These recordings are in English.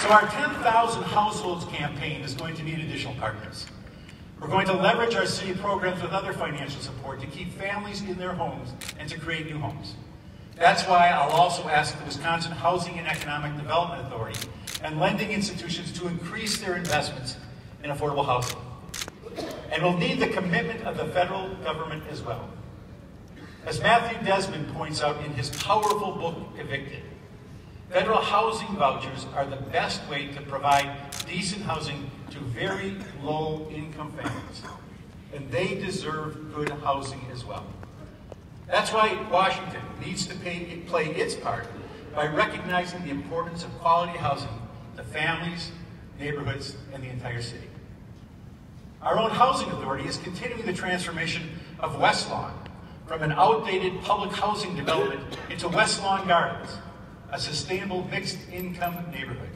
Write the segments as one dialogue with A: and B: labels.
A: So our 10,000 households campaign is going to need additional partners. We're going to leverage our city programs with other financial support to keep families in their homes and to create new homes. That's why I'll also ask the Wisconsin Housing and Economic Development Authority and lending institutions to increase their investments in affordable housing. And we'll need the commitment of the federal government as well. As Matthew Desmond points out in his powerful book, Evicted, federal housing vouchers are the best way to provide decent housing to very low income families. And they deserve good housing as well. That's why Washington needs to pay, play its part by recognizing the importance of quality housing to families, neighborhoods, and the entire city. Our own housing authority is continuing the transformation of West Lawn from an outdated public housing development into West Lawn Gardens, a sustainable mixed income neighborhood.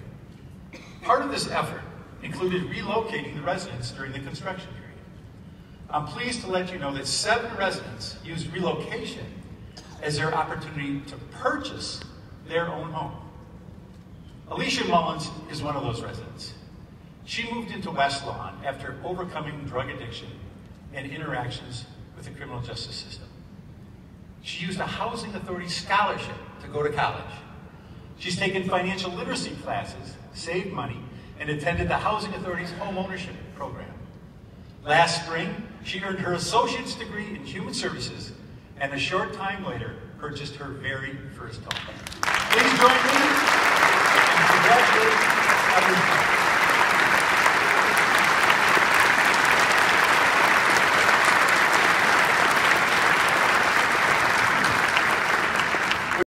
A: Part of this effort included relocating the residents during the construction period. I'm pleased to let you know that seven residents used relocation as their opportunity to purchase their own home. Alysia Mullins is one of those residents. She moved into West Lawn after overcoming drug addiction and interactions with the criminal justice system. She used a housing authority scholarship to go to college. She's taken financial literacy classes, saved money, and attended the Housing Authority's home ownership program. Last spring, she earned her associate's degree in human services and a short time later purchased her very first home.